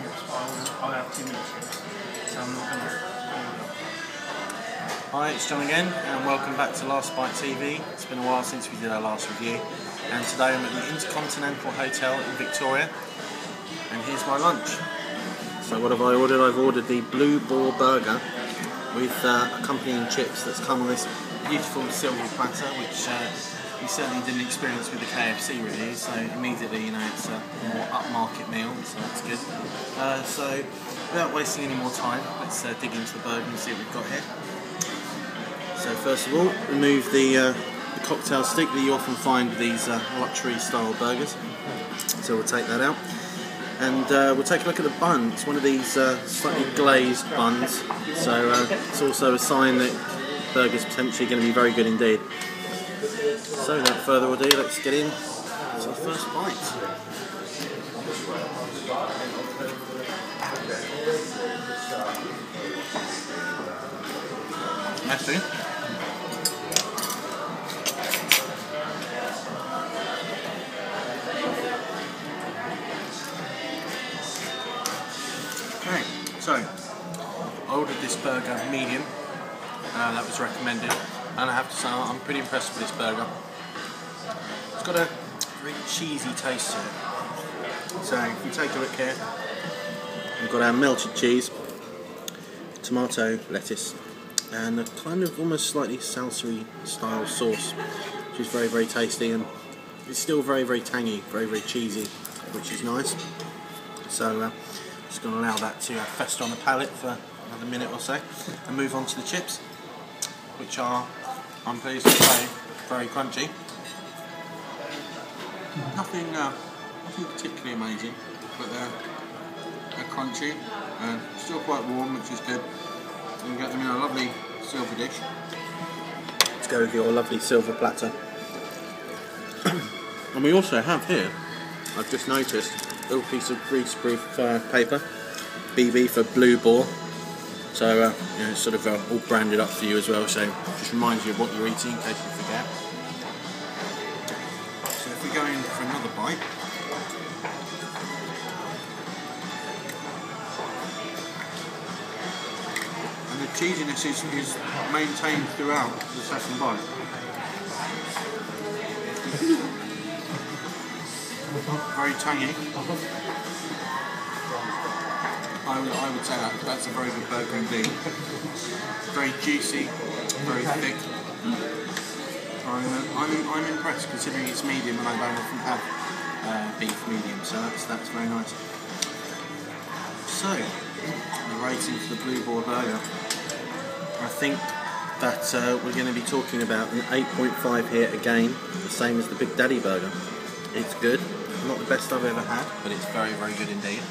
but I'll, I'll have two. So I'm not going to. Hi, it's John again, and welcome back to Last Bite TV. It's been a while since we did our last review, and today I'm at the Intercontinental Hotel in Victoria, and here's my lunch. So what have I ordered? I've ordered the Blue Boar Burger with uh, accompanying chips that's come on this beautiful silver platter, which uh, we certainly didn't experience with the KFC review, so immediately, you know, it's a more upmarket meal, so that's good. Uh, so, without wasting any more time, let's uh, dig into the burger and see what we've got here. So first of all, remove the, uh, the cocktail stick that you often find with these uh, luxury style burgers. So we'll take that out. And uh, we'll take a look at the bun. It's one of these uh, slightly glazed buns. So it's also a sign that burger's potentially going to be very good indeed. So without further ado, let's get in to the first bite. Okay, so I ordered this burger medium. Uh, that was recommended, and I have to say I'm pretty impressed with this burger. It's got a very cheesy taste to it. So if you take a look here, we've got our melted cheese, tomato, lettuce, and a kind of almost slightly salsa style sauce, which is very very tasty and it's still very very tangy, very very cheesy, which is nice. So uh, just going to allow that to uh, fester on the palate for another minute or so and move on to the chips which are, I'm pleased to say, very crunchy. Nothing, uh, nothing particularly amazing, but they're, they're crunchy, uh, still quite warm which is good. You can get them in a lovely silver dish. Let's go with your lovely silver platter. and we also have here, I've just noticed, a little piece of greaseproof uh, paper, BB for Blue Boar. So uh, you know, it's sort of uh, all branded up for you as well, so just reminds you of what you're eating in case you forget. So if we go in for another bite, and the cheesiness is, is maintained throughout the second bite. Very tangy. I would, I would say that that's a very good burger indeed. Very juicy, very thick. I'm, I'm, I'm impressed considering it's medium and I don't often have uh, beef medium, so that's, that's very nice. So, the rating for the Blue Boar Burger. I think that uh, we're going to be talking about an 8.5 here again, the same as the Big Daddy Burger. It's good, not the best I've ever had, but it's very, very good indeed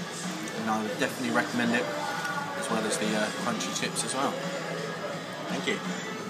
and I would definitely recommend it as well as the uh, crunchy chips as well. Thank you.